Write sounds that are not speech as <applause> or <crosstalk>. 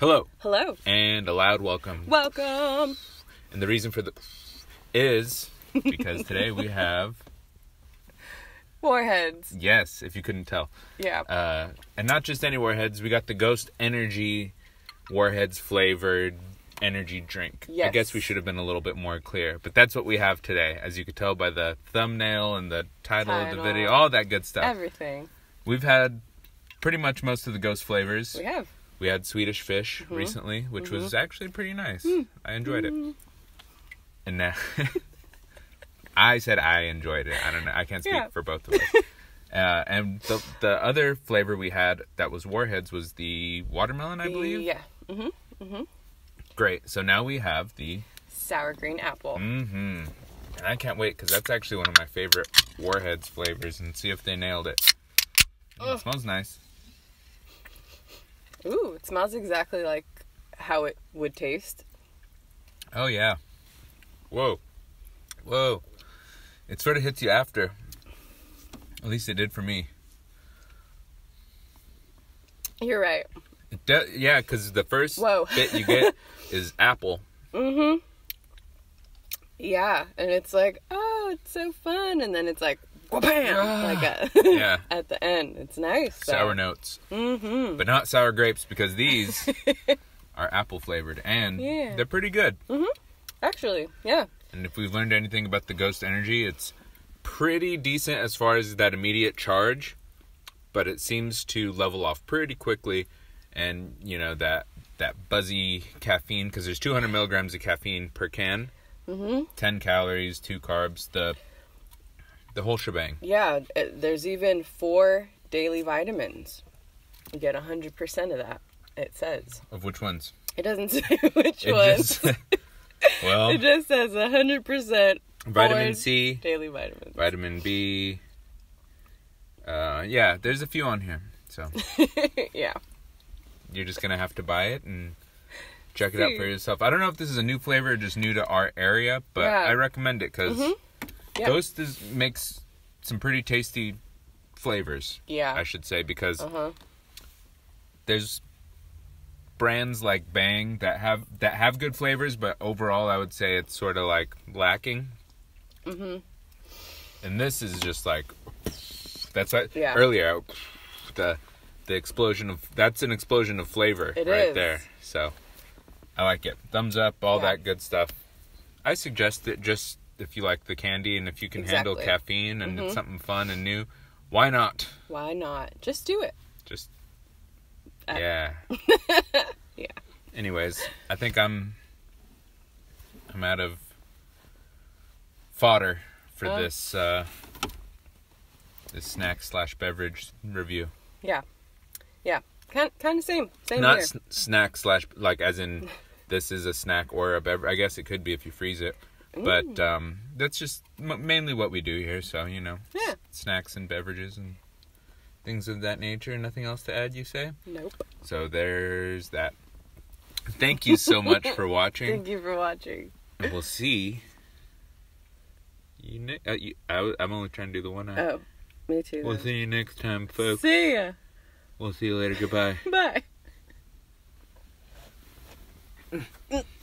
Hello, Hello. and a loud welcome. Welcome. And the reason for the is because today we <laughs> have Warheads. yes, if you couldn't tell, Yeah. uh, and not just any warheads. We got the Ghost Energy Warheads flavored energy drink. Yes. I guess we should have been a little bit more clear, but that's what we have today, as you could tell by the thumbnail and the title, of the video, all that good stuff. Everything. We've had pretty much most of the Ghost flavors. We have. We had Swedish fish Mm-hmm. recently, which was actually pretty nice. Mm. I enjoyed it. And now <laughs> I said I enjoyed it. I don't know. I can't speak Yeah. for both of us. <laughs> Uh, and the the other flavor we had that was warheads was the watermelon, I believe. Yeah. hmm Mhm. Great. So now we have the Sour green apple. mm-hmm. And I can't wait because that's actually one of my favorite warheads flavors and see if they nailed it. Mm, it smells nice. Ooh, it smells exactly like how it would taste. Oh yeah. Whoa. Whoa. It sort of hits you after. At least it did for me. You're right. It do- yeah, because the first Whoa. bit you get <laughs> is apple. Mm-hmm. Yeah, and it's like, oh, it's so fun, and then it's like, like a, <laughs> <laughs> Yeah. at the end. It's nice. Sour notes. Mm-hmm. But not sour grapes because these <laughs> are apple flavored and Yeah. they're pretty good. Actually, yeah. And if we've learned anything about the Ghost Energy, it's pretty decent as far as that immediate charge, but it seems to level off pretty quickly. And you know that that buzzy caffeine because there's 200 milligrams of caffeine per can, Mm-hmm. 10 calories, two carbs, the the whole shebang. Yeah, there's even four daily vitamins. You get 100% of that, it says. Of which ones? It doesn't <laughs> say which It ones. just <laughs> well, it just says 100% vitamin C, daily vitamins. vitamin B. Uh, yeah, there's a few on here, so <laughs> yeah. you're just gonna have to buy it and check it out for yourself. I don't know if this is a new flavor or just new to our area, but Yeah. I recommend it because Mhm. Yeah. Ghost is makes some pretty tasty flavors. Yeah. I should say because Uh-huh. there's brands like Bang that have that have good flavors, but overall I would say it's sort of like lacking. Mhm. And this is just like that's what Yeah. earlier the the explosion of that's an explosion of flavor It right is. there. So I like it. Thumbs up, all Yeah. that good stuff. I suggest it just if you like the candy and if you can handle caffeine and Mhm. it's something fun and new, why not? Why not? Just do it. Just Uh, yeah. <laughs> Yeah. Anyways, I think I'm I'm out of fodder for Uh. this uh this snack slash beverage review. Yeah. Yeah. Kind, kind of same. Same Not here. s- snack slash like as in <laughs> this is a snack or a beverage. I guess it could be if you freeze it. But um that's just m- mainly what we do here, so you know. Yeah. Snacks and beverages and things of that nature. Nothing else to add, you say? Nope. So there's that. Thank you so much for <laughs> watching. Thank you for watching. And we'll see. You, ne- uh, you I, I'm only trying to do the one eye. Oh, me too. We'll then. see you next time, folks. See ya. We'll see you later. Goodbye. <laughs> Bye. <laughs>